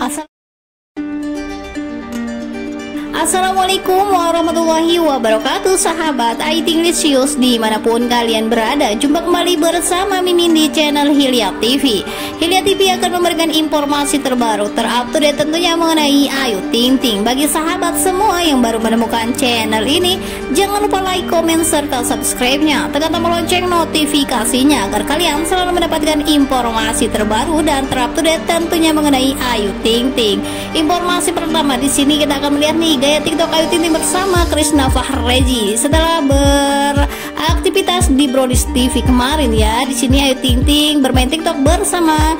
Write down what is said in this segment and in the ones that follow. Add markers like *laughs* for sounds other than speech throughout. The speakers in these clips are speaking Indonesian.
朝 Assalamualaikum warahmatullahi wabarakatuh Sahabat IT Lisius di mana pun kalian berada. Jumpa kembali bersama Mimin di channel Hilya TV Hilya TV akan memberikan informasi terbaru Terupdate tentunya mengenai Ayu Ting Ting. Bagi sahabat semua yang baru menemukan channel ini Jangan lupa like, komen, serta subscribe-nya. Tekan tombol lonceng notifikasinya Agar kalian selalu mendapatkan informasi terbaru Dan terupdate tentunya mengenai Ayu Ting Ting. Informasi pertama di sini kita akan melihat nih TikTok Ayu Ting bersama Krisna Fahreji setelah beraktivitas di Brodis TV kemarin ya. Di sini Ayu Ting Ting bermain TikTok bersama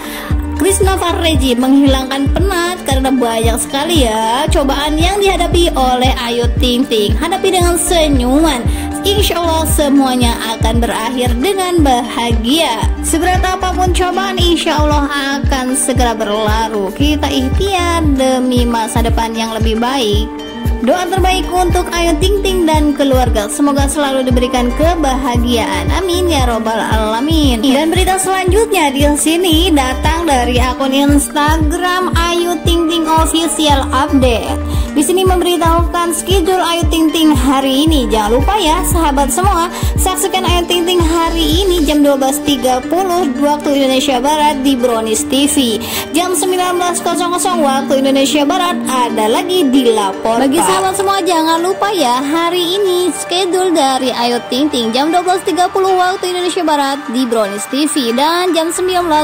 Krisna Fahreji menghilangkan penat karena banyak sekali ya cobaan yang dihadapi oleh Ayu Ting Ting. Hadapi dengan senyuman. Insya Allah semuanya akan berakhir dengan bahagia. Seberat apa pun cobaan, insya Allah akan segera berlalu. Kita ikhtiar demi masa depan yang lebih baik. Doa terbaik untuk Ayu Ting Ting dan keluarga Semoga selalu diberikan kebahagiaan Amin ya robbal alamin Dan berita selanjutnya di sini datang dari akun Instagram Ayu Ting Ting Official Update di sini memberitahukan schedule Ayu Ting Ting hari ini. Jangan lupa ya sahabat semua, saksikan Ayu Ting Ting hari ini jam 12.30 waktu Indonesia Barat di Brownies TV. Jam 19.00 waktu Indonesia Barat ada lagi di Lapor. Bagi sahabat semua jangan lupa ya hari ini schedule dari Ayu Ting Ting jam 12.30 waktu Indonesia Barat di Brownies TV dan jam 19.00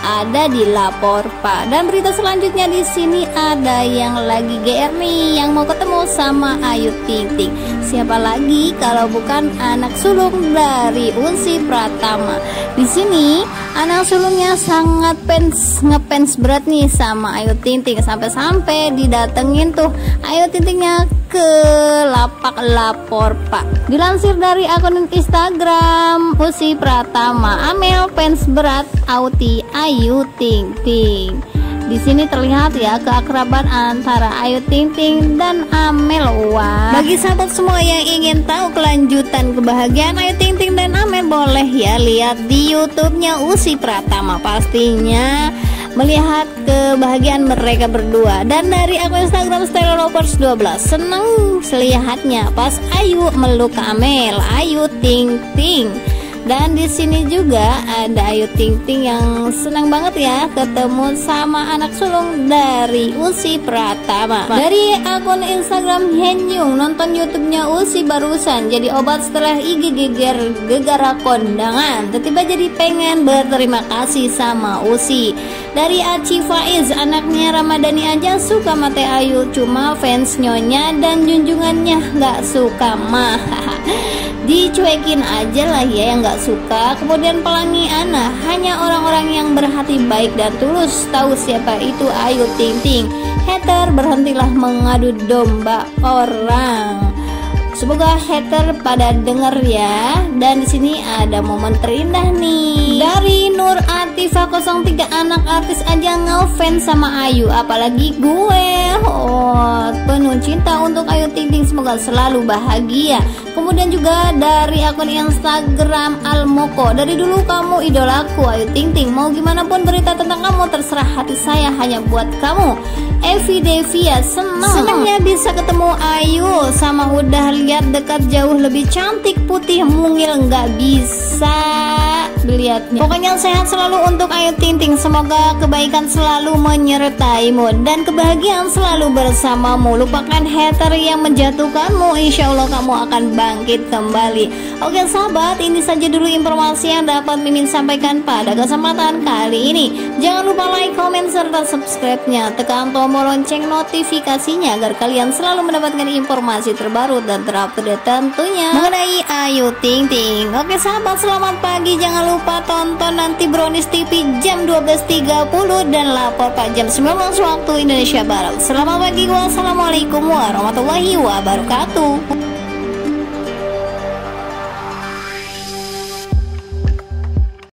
ada di lapor Pak. Dan berita selanjutnya di sini ada yang lagi GR nih yang mau ketemu sama Ayu Ting Ting. Siapa lagi kalau bukan anak sulung dari Unsi Pratama. Di sini anak sulungnya sangat fans ngefans berat nih sama Ayu Ting Ting sampai-sampai didatengin tuh Ayu Ting Tingnya ke lapak lapor Pak. Dilansir dari akun Instagram Usi Pratama, Amel fans berat Auti Ayu Ting Ting. Di sini terlihat ya keakraban antara Ayu Ting Ting dan Amel Wah. Bagi sahabat semua yang ingin tahu kelanjutan kebahagiaan Ayu Ting Ting dan Amel boleh ya lihat di YouTube-nya Usi Pratama pastinya. Melihat kebahagiaan mereka berdua. Dan dari akun Instagram Stella Lovers 12 seneng selihatnya pas Ayu meluk Amel. Ayu Ting Ting dan di sini juga ada Ayu Ting Ting yang senang banget ya ketemu sama anak sulung dari Usi Pratama. Dari akun Instagram Henyung nonton YouTube-nya Usi barusan jadi obat setelah IG geger gegara kondangan. Tiba-tiba jadi pengen berterima kasih sama Usi. Dari Aci Faiz anaknya Ramadhani aja suka mate Ayu cuma fans nyonya dan junjungannya nggak suka mah. *laughs* dicuekin aja lah ya yang nggak suka kemudian pelangi Ana. Hanya orang-orang yang berhati baik dan tulus tahu siapa itu Ayu Ting Ting. Hater berhentilah mengadu domba orang. Semoga hater pada denger ya. Dan di sini ada momen terindah nih. Dari Nur Atifa 03 anak artis aja ngefans sama Ayu, apalagi gue. Oh, penuh cinta untuk Ayu Ting Ting semoga selalu bahagia. Kemudian juga dari akun Instagram Almoko. Dari dulu kamu idolaku Ayu Ting Ting. Mau gimana pun berita tentang kamu terserah hati saya hanya buat kamu. Evi Devia senang Senangnya bisa ketemu Ayu sama udah lihat dekat jauh lebih cantik putih mungil nggak bisa lihatnya Pokoknya sehat selalu untuk Ayu Ting Ting Semoga kebaikan selalu menyertaimu Dan kebahagiaan selalu bersamamu. Lupakan hater yang menjatuhkanmu. Insya Allah kamu akan bangkit kembali. Oke sahabat ini saja dulu informasi yang dapat Mimin sampaikan pada kesempatan kali ini. Jangan lupa like, komen, serta subscribe-nya. Tekan tombol lonceng notifikasinya Agar kalian selalu mendapatkan informasi terbaru dan terupdate tentunya. Mengenai Ayu Ting Ting Oke sahabat selamat pagi. Jangan lupa lupa tonton nanti Brownies TV jam 12.30 dan lapor Pak jam 19 waktu Indonesia Barat. Selamat pagi, wassalamualaikum warahmatullahi wabarakatuh.